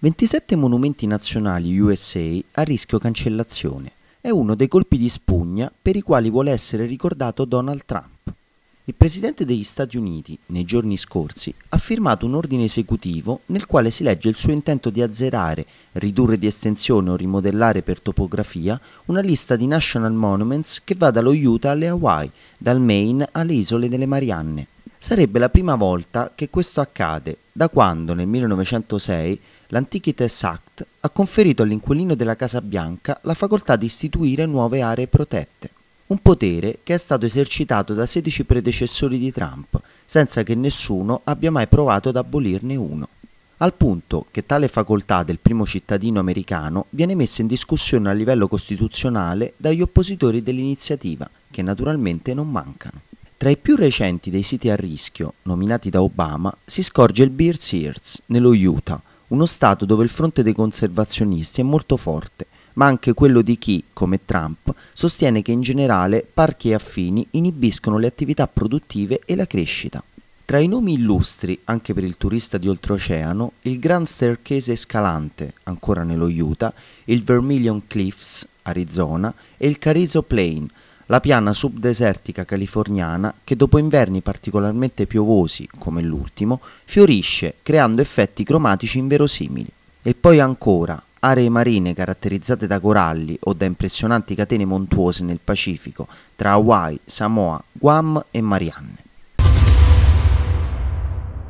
27 monumenti nazionali USA a rischio cancellazione. È uno dei colpi di spugna per i quali vuole essere ricordato Donald Trump. Il presidente degli Stati Uniti, nei giorni scorsi, ha firmato un ordine esecutivo nel quale si legge il suo intento di azzerare, ridurre di estensione o rimodellare per topografia una lista di national monuments che va dallo Utah alle Hawaii, dal Maine alle isole delle Marianne. Sarebbe la prima volta che questo accade da quando nel 1906 l'Antiquities Act ha conferito all'inquilino della Casa Bianca la facoltà di istituire nuove aree protette, un potere che è stato esercitato da 16 predecessori di Trump, senza che nessuno abbia mai provato ad abolirne uno. Al punto che tale facoltà del primo cittadino americano viene messa in discussione a livello costituzionale dagli oppositori dell'iniziativa, che naturalmente non mancano. Tra i più recenti dei siti a rischio, nominati da Obama, si scorge il Bear Sears, nello Utah, uno stato dove il fronte dei conservazionisti è molto forte, ma anche quello di chi, come Trump, sostiene che in generale parchi e affini inibiscono le attività produttive e la crescita. Tra i nomi illustri, anche per il turista di oltreoceano, il Grand Staircase Escalante, ancora nello Utah, il Vermilion Cliffs, Arizona, e il Carrizo Plain, la piana subdesertica californiana che dopo inverni particolarmente piovosi, come l'ultimo, fiorisce creando effetti cromatici inverosimili. E poi ancora aree marine caratterizzate da coralli o da impressionanti catene montuose nel Pacifico tra Hawaii, Samoa, Guam e Marianne.